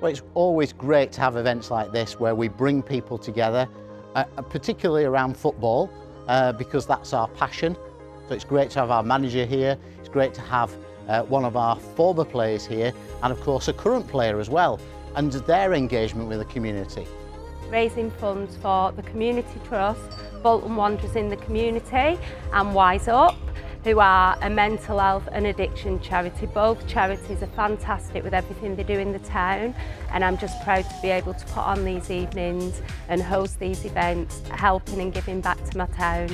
Well, it's always great to have events like this where we bring people together, uh, particularly around football, uh, because that's our passion. So it's great to have our manager here, it's great to have uh, one of our former players here, and of course a current player as well, and their engagement with the community. Raising funds for the Community Trust, Bolton Wanderers in the Community and WHYSUP who are a mental health and addiction charity. Both charities are fantastic with everything they do in the town and I'm just proud to be able to put on these evenings and host these events, helping and giving back to my town.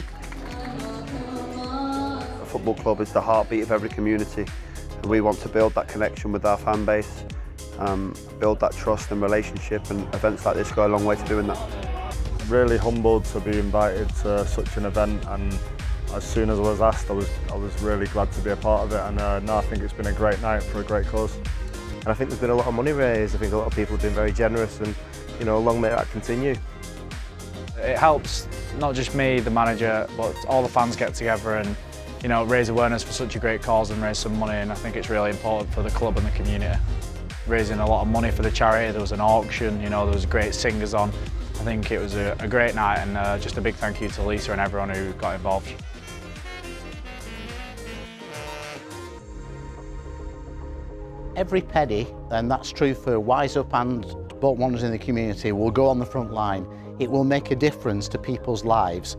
A football club is the heartbeat of every community and we want to build that connection with our fan base, um, build that trust and relationship and events like this go a long way to doing that. Really humbled to be invited to such an event and as soon as I was asked, I was, I was really glad to be a part of it. And uh, no, I think it's been a great night for a great cause. And I think there's been a lot of money raised. I think a lot of people have been very generous and, you know, long may that continue. It helps not just me, the manager, but all the fans get together and, you know, raise awareness for such a great cause and raise some money. And I think it's really important for the club and the community. Raising a lot of money for the charity, there was an auction, you know, there was great singers on. I think it was a, a great night and uh, just a big thank you to Lisa and everyone who got involved. Every penny, and that's true for WHYSUP and Bolton Wanderers in the community, will go on the front line. It will make a difference to people's lives.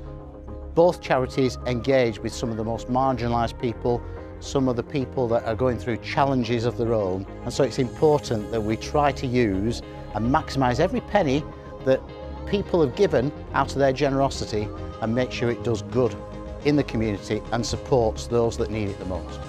Both charities engage with some of the most marginalised people, some of the people that are going through challenges of their own. And so it's important that we try to use and maximise every penny that people have given out of their generosity and make sure it does good in the community and supports those that need it the most.